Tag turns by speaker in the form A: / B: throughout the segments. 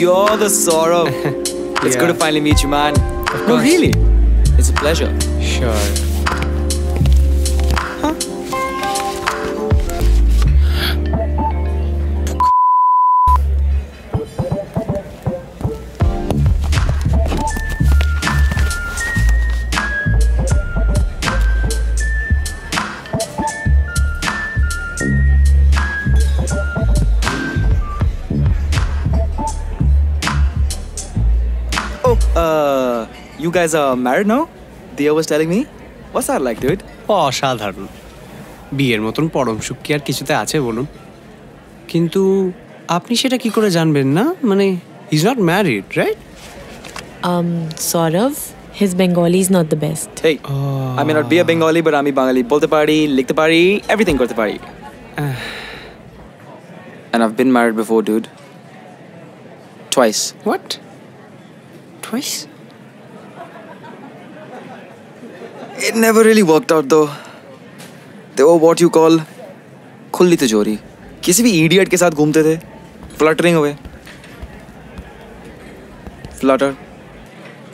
A: you're the Saurav. it's
B: Yeah.
A: good to finally meet you, man.
B: Of
A: No, really. It's a pleasure.
B: Sure.
A: Oh, uh, you guys are married now? Dia was telling me. What's that like, dude?
B: অসাধারণ বিয়ের মতন পরম সুখ কি আর কিছুতে আছে বলুন কিন্তু আপনি সেটা কি করে জানবেন না মানে is not married right
C: Um, sort of. His Bengali is not the best.
A: Hey, I may not be a Bengali, but আমি বাঙালি বলতে পারি, লিখতে পারি, everything করতে পারি. And I've been married before, dude. Twice.
B: What Twice?
A: It never really worked out though. They were what you call खुली तिजोरी किसी भी इडियट के साथ घूमते थे फ्लटरिंग हुए फ्लटर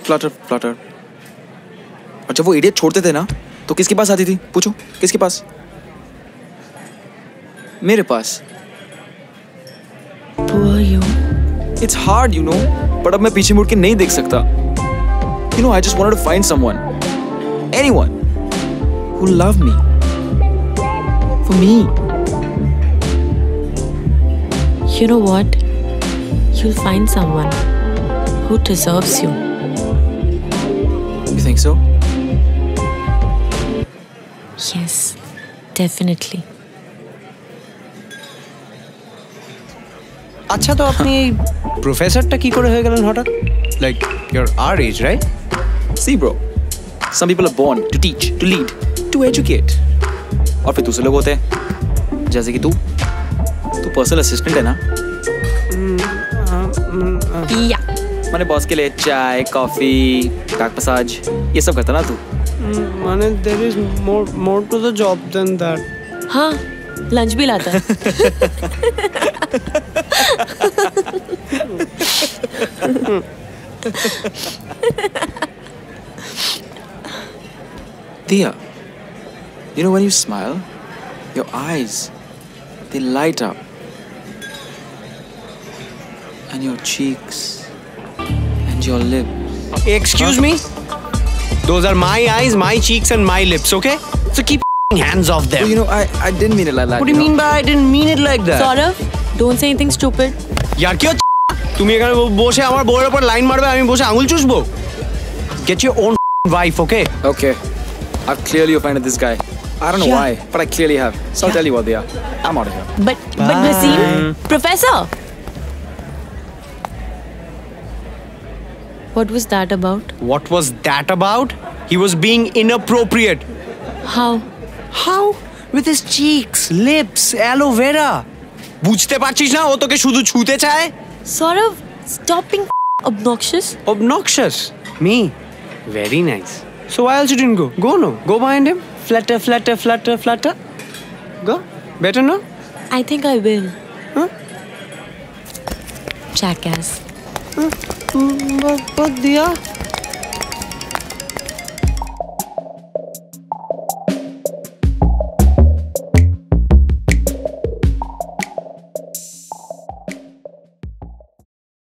A: फ्लटर फ्लटर और जब वो इडियट छोड़ते थे ना तो किसके पास आती थी पूछो किसके पास मेरे पास
C: Poor you.
A: It's hard you know but अब मैं पीछे मुड़ के नहीं देख सकता you know I just wanted to find someone anyone who love me for me
C: You know what? You'll find someone who deserves you.
A: you think so
C: Yes, definitely.
B: আচ্ছা তো আপনি এই প্রফেসরটা কি করে হয়ে গেলেন হঠাৎ like your R age right
A: see bro some people are born to teach to lead to educate और फिर दूसरे लोग होते हैं जैसे कि तू तू पर्सनल असिस्टेंट है ना
C: Yeah.
A: मैंने बॉस के लिए चाय कॉफी बैक मसाज ये सब करता ना तू
B: মানে there is more more to the job than that
C: हाँ लंच भी लाता है
A: Dia, you know when you smile, your eyes, they light up. And your cheeks, and your lips.
B: Excuse me? Those are my eyes, my cheeks, and my lips, okay? So keep hands off them.
A: Oh, you know, I, I didn't mean it like that.
B: what do you
A: know?
B: mean by I didn't mean it like that?
C: Saurav, don't say anything stupid.
B: ইয়ার কি হচ্ছে? তুমি এখানে ব- বসে আমার বউয়ের উপর line মারবে আমি বসে আঙুল চুষবো get your own wife okay
A: Okay, I've clearly offended this guy. I don't know
B: Yeah.
A: why, but I clearly have. So I'll
B: Yeah.
A: tell you what they are. I'm out of here.
C: But but Naseem, Professor. What was that about?
B: What was that about he was being inappropriate
C: How?
B: How with his cheeks lips aloe vera বুঝতে পারছিস না ও তোকে শুধু ছুতে চায়
C: Saurav, stop being obnoxious.
B: obnoxious me very nice so why else you didn't go go no go behind him flutter flutter flutter flutter go better no
C: I think I will.
B: Huh?
C: Jackass.
B: but, but Dia